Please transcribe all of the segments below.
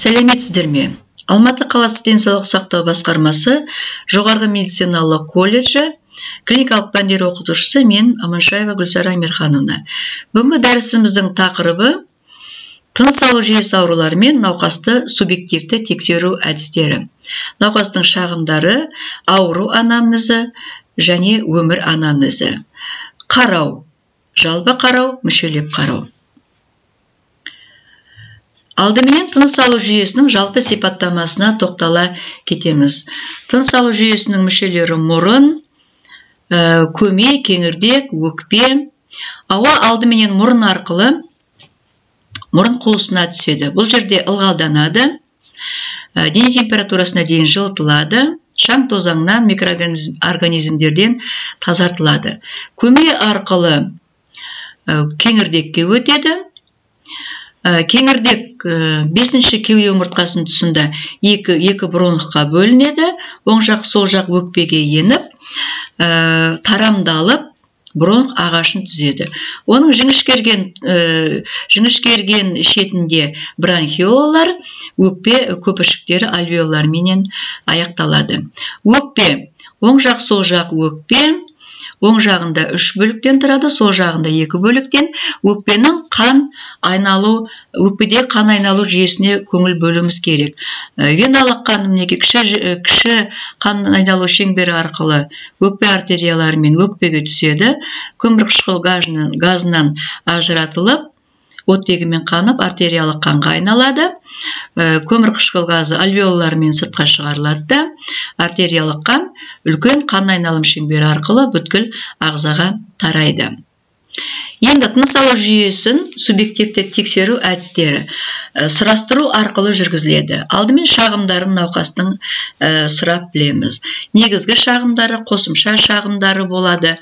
сәлеметсіздер ме? Алматы қаласы денсаулық сақтау басқармасы жоғарғы медициналық колледжі клиникалық пәндер оқытушысы мен аманшаева гүлсара амирхановна бүгінгі дәрісіміздің тақырыбы тыныс алу жүйесі аурулары мен науқасты субъективті тексеру әдістері. Науқастың шағымдары ауру анамнезі және өмір анамнезі қарау. Жалпы қарау мүшелеп қарау. Алдыменен тыныс алу жүйесінің жалпы сипаттамасына тоқтала кетеміз. Тыныс алу жүйесінің мүшелері мұрын ә, көме кеңірдек өкпе. Ауа алдыменен мұрын арқылы мұрын қуысына түседі. Бұл жерде ылғалданады ә, дене температурасына дейін жылытылады шаң тозаңнан микроорганизмдерден тазартылады. Көме арқылы ә, кеңірдекке өтеді кеңірдек ә, бесінші кеуде омыртқасының тұсында екі, екі бронхқа бөлінеді. Оң жақ сол жақ өкпеге еніп ә, тарамдалып бронх ағашын түзеді. Оның жіңішкерген ә, жіңішкерген шетінде бронхиолалар өкпе көпіршіктері альвеоларменен аяқталады. Өкпе оң жақ сол жақ өкпе оң жағында үш бөліктен тұрады сол жағында екі бөліктен. Өкпенің қан айналу өкпеде қан айналу жүйесіне көңіл бөлуіміз керек. Э, веналық қан мінекей кіші, э, кіші қан айналу шеңбері арқылы өкпе артерияларымен өкпеге түседі. Көмірқышқыл газынан ажыратылып оттегімен қанып артериялық қанға айналады. Ә, көмірқышқыл газы альвеолалармен сыртқа шығарылады да артериялық қан үлкен қан айналым шеңбері арқылы бүткіл ағзаға тарайды. Енді тыныс алу жүйесін субъективті тексеру әдістері ә, сұрастыру арқылы жүргізіледі. Алдымен шағымдарын науқастың ә, сұрап білеміз. Негізгі шағымдары қосымша шағымдары болады.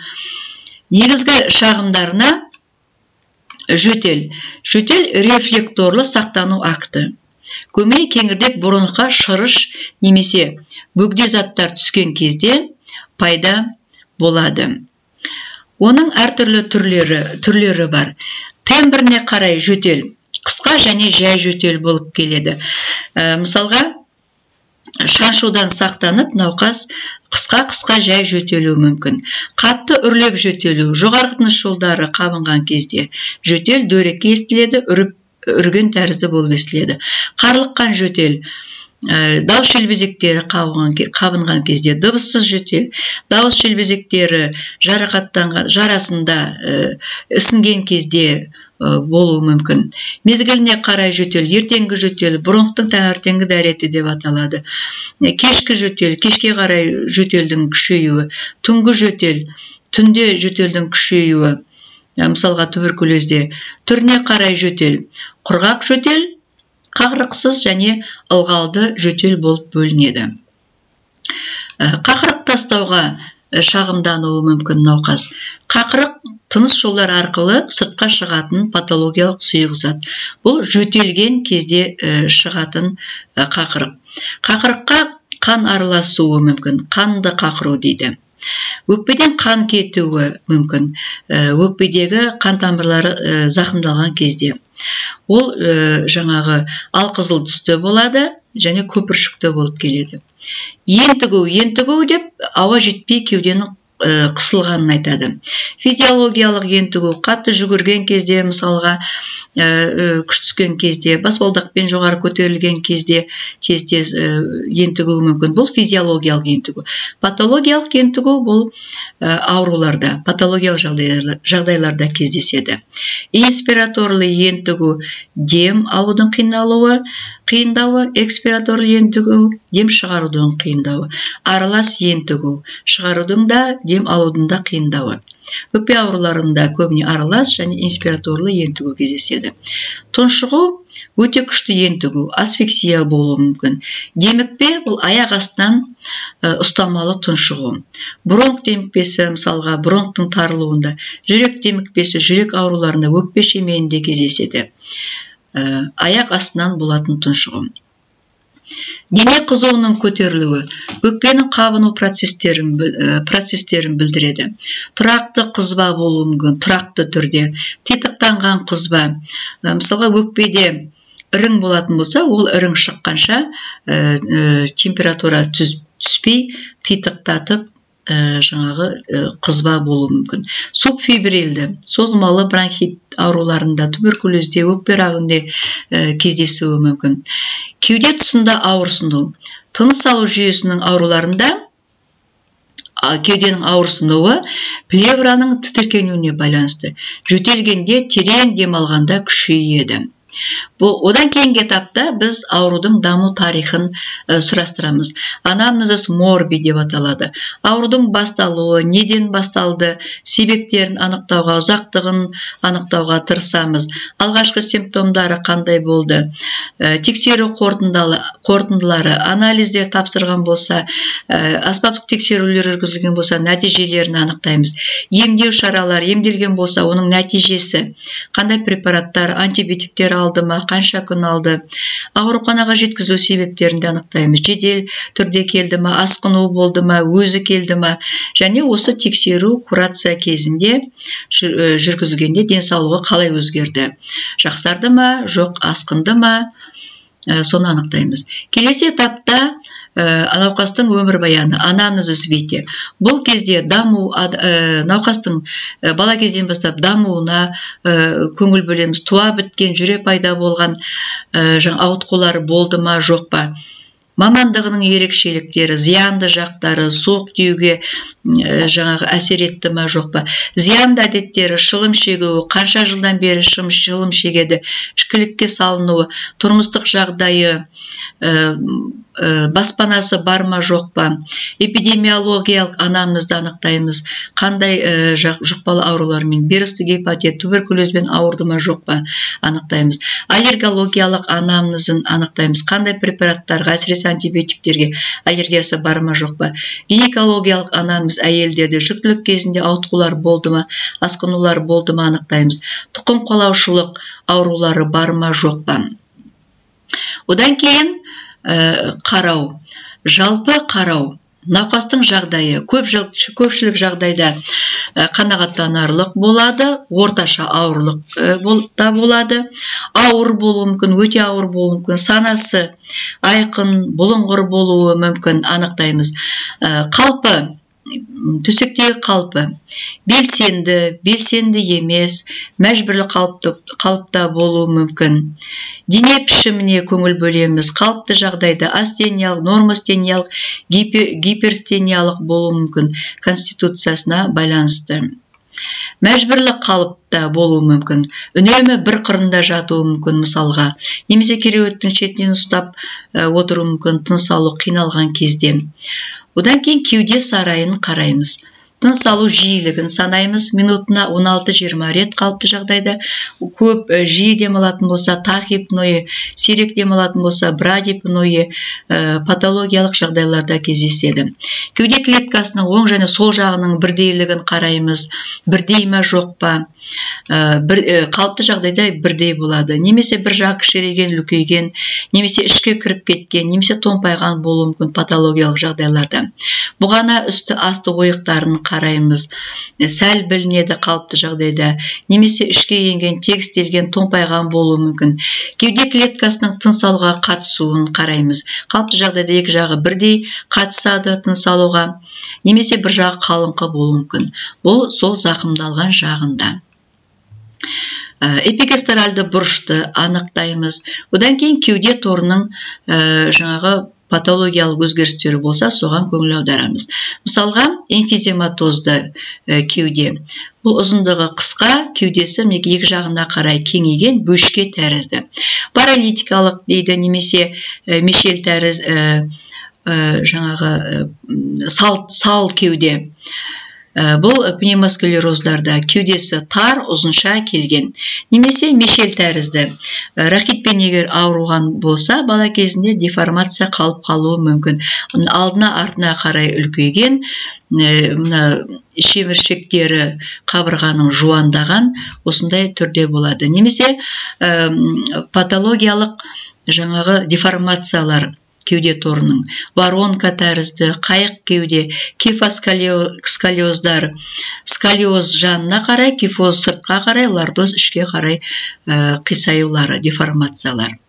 Негізгі шағымдарына жөтел. Жөтел рефлекторлы сақтану акті. Көмей кеңірдек бұрынға шырыш немесе бөгде заттар түскен кезде пайда болады. Оның әртүрлі түрлері түрлері бар. Тембіріне қарай жөтел қысқа және жай жөтел болып келеді. Ә, мысалға шаншудан сақтанып науқас қысқа қысқа жай жөтелуі мүмкін. Қатты үрлеп жөтелу жоғарғы тыныс жолдары қабынған кезде жөтел дөрекі естіледі үріп үрген тәрізді болып естіледі. Қарлыққан жөтел ә, дауыс желбезектері қабынған кезде дыбыссыз жөтел дауыс желбезектері жарақаттанған жарасында ә, ісінген кезде болуы мүмкін. Мезгіліне қарай жөтел ертеңгі жөтел бронхтың таңертеңгі дәреті деп аталады. Кешкі жөтел кешке қарай жөтелдің күшеюі түнгі жөтел түнде жөтелдің күшеюі мысалға туберкулезде. Түріне қарай жөтел. Құрғақ жөтел қақырықсыз және ылғалды жөтел болып бөлінеді. Қақырық тастауға шағымдануы мүмкін науқас. Қақырық тыныс жолдары арқылы сыртқа шығатын патологиялық сұйық зат. Бұл жөтелген кезде шығатын қақырық. Қақырыққа қан араласуы мүмкін. Қанды қақыру дейді. Өкпеден қан кетуі мүмкін. Өкпедегі қан тамырлары зақымдалған кезде. Ол жаңағы алқызыл түсті болады және көпіршікті болып келеді. Ентігу ентігу деп ауа жетпей кеуденің қысылғанын айтады. Физиологиялық ентігу қатты жүгірген кезде мысалға күш түскен кезде баспалдақпен жоғары көтерілген кезде тез тез ентігуі мүмкін. Бұл физиологиялық ентігу. Патологиялық ентігу бұл ауруларда патологиялық жағдайларда кездеседі. Инспираторлы ентігу дем алудың қиналуы қиындауы экспираторлы ентігу дем шығарудың қиындауы. Аралас ентігу шығарудың да дем алудың да қиындауы. Өкпе ауруларында көбіне аралас және инспираторлы ентігу кездеседі. Тұншығу өте күшті ентігу асфиксия болуы мүмкін. Демікпе бұл аяқ астынан ұстамалы тұншығу. Бронх демікпесі мысалға бронхтың тарылуында жүрек демікпесі жүрек ауруларында өкпе шеменінде кездеседі. Аяқ астынан болатын тұншығу дене қызуының көтерілуі өкпенің қабыну процестерін, ә, процестерін білдіреді. Тұрақты қызба болуы мүмкін тұрақты түрде. Титықтанған қызба. Ә, мысалға өкпеде ірің болатын болса ол ірің шыққанша температура түспей титықтатып жаңағы қызба болуы мүмкін. Субфибрилді созылмалы бронхит ауруларында туберкулезде өкпе рагінде кездесуі мүмкін. Кеуде тұсында ауырсыну тыныс алу жүйесінің ауруларында кеуденің ауырсынуы плевраның тітіркенуіне байланысты. Жөтелгенде терең демалғанда күшейеді. Бұл одан кейінгі этапта біз аурудың даму тарихын ә, сұрастырамыз анамнезис морби деп аталады аурудың басталуы неден басталды себептерін анықтауға ұзақтығын анықтауға тырысамыз алғашқы симптомдары қандай болды ә, тексеру қорытындылары анализдер тапсырған болса ә, аспаптық тексерулер жүргізілген болса нәтижелерін анықтаймыз емдеу шаралары емделген болса оның нәтижесі қандай препараттар антибиотиктер алды ма қанша күн алды? Ауруханаға жеткізу себептерін де анықтаймыз. Жедел түрде келді ма асқыну болды ма өзі келді ма? Және осы тексеру курация кезінде жүргізілгенде денсаулығы қалай өзгерді? Жақсарды ма жоқ асқынды ма? Соны анықтаймыз. Келесі этапта науқастың өмірбаяны анамнезис вите бұл кезде даму ә, науқастың ә, бала кезден бастап дамуына ә, көңіл бөлеміз. Туа біткен жүре пайда болған ә, ауытқулары болды ма жоқ па? Мамандығының ерекшеліктері зиянды жақтары суық тиюге жаңағы әсер етті ма жоқ па? Зиянды әдеттері шылым шегуі қанша жылдан бері шылым шегеді ішкілікке салынуы тұрмыстық жағдайы баспанасы бар ма жоқ па? Эпидемиологиялық анамнезді анықтаймыз. Қандай жұқпалы аурулармен вирусты гепатит туберкулезбен ауырды ма жоқ па? Анықтаймыз. Аллергологиялық анамнезін анықтаймыз. Қандай препараттарға әсіресе антибиотиктерге аллергиясы бар ма жоқ па? Гинекологиялық анамнез әйелдерде жүктілік кезінде ауытқулар болды ма? Асқынулар болды ма? Анықтаймыз. Тұқым қуалаушылық аурулары бар ма жоқ па? Одан кейін қарау. Жалпы қарау. Науқастың жағдайы көп көпшілік жағдайда ә, қанағаттанарлық болады орташа ауырлық та болады. Ауыр болуы мүмкін өте ауыр болуы мүмкін санасы айқын бұлыңғыр болуы мүмкін анықтаймыз. Қалпы төсектегі қалпы. Белсенді белсенді емес мәжбүрлі қалыпта болуы мүмкін. Дене пішіміне көңіл бөлеміз. Қалыпты жағдайда астениялық нормастениялық гипер, гиперстениялық болуы мүмкін. Конституциясына байланысты. Мәжбүрлі қалыпта болуы мүмкін. Үнемі бір қырында жатуы мүмкін мысалға. Немесе кереуеттің шетінен ұстап отыруы мүмкін тыныс алу қиналған кезде. Одан кейін кеуде сарайын қараймыз. Тыныс алу жиілігін санаймыз. Минутына 16-20 рет қалыпты жағдайда. Көп жиі демалатын болса тахипное сирек демалатын болса брадипное патологиялық жағдайларда кездеседі. Кеуде клеткасының оң және сол жағының бірдейлігін қараймыз. Бірдей ма жоқ па? Бір қалыпты жағдайда бірдей болады. Немесе бір жағы кішірейген үлкейген немесе ішке кіріп кеткен немесе томпайған болуы мүмкін патологиялық жағдайларда. Бұғана үсті асты ойықтарын қараймыз. Сәл білінеді қалыпты жағдайда. Немесе ішке енген тегістелген томпайған болуы мүмкін. Кеуде клеткасының тыныс алуға қатысуын қараймыз. Қалыпты жағдайда екі жағы бірдей қатысады тыныс алуға немесе бір жағы қалыңқы болуы мүмкін. Бұл сол зақымдалған жағында. Эпигастральды бұрышты анықтаймыз. Одан кейін кеуде торының жаңағы патологиялық өзгерістері болса соған көңіл аударамыз. Мысалға эмфизематозды ә, кеуде. Бұл ұзындығы қысқа кеудесі екі жағына қарай кеңейген бөшке тәрізді. Паралитикалық дейді немесе ә, мешел тәріз ә, жаңағы сал, сал кеуде. Э, бұл пневмосклероздарда кеудесі тар ұзынша келген. Немесе мешел тәрізді. Э, рахитпен егер ауырған болса бала кезінде деформация қалып қалуы мүмкін. Алдына артына қарай үлкейген э, мына шеміршектері қабырғаның жуандаған осындай түрде болады. Немесе патологиялық жаңағы деформациялар кеуде торының воронка тәрізді қайық кеуде кифосколиоздар сколиоз жанына қарай кифоз сыртқа қарай лордоз ішке қарай қисаюлары деформациялар.